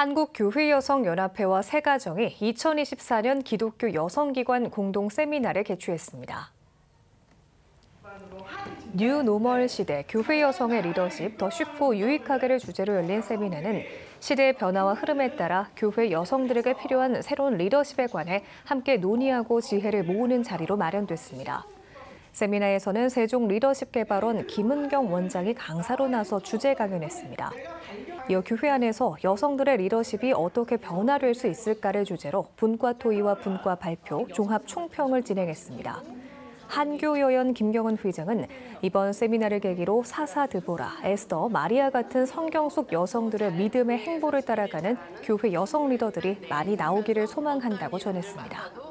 한국교회여성연합회와 새가정이 2024년 기독교 여성기관 공동 세미나를 개최했습니다. new normal 시대 교회 여성의 리더십 더 쉽고 유익하게를 주제로 열린 세미나는 시대의 변화와 흐름에 따라 교회 여성들에게 필요한 새로운 리더십에 관해 함께 논의하고 지혜를 모으는 자리로 마련됐습니다. 세미나에서는 세종 리더십 개발원 김은경 원장이 강사로 나서 주제 강연했습니다. 이어 교회 안에서 여성들의 리더십이 어떻게 변화될 수 있을까를 주제로 분과 토의와 분과 발표, 종합 총평을 진행했습니다. 한교여연 김경은 회장은 이번 세미나를 계기로 사사 드보라, 에스더, 마리아 같은 성경 속 여성들의 믿음의 행보를 따라가는 교회 여성 리더들이 많이 나오기를 소망한다고 전했습니다.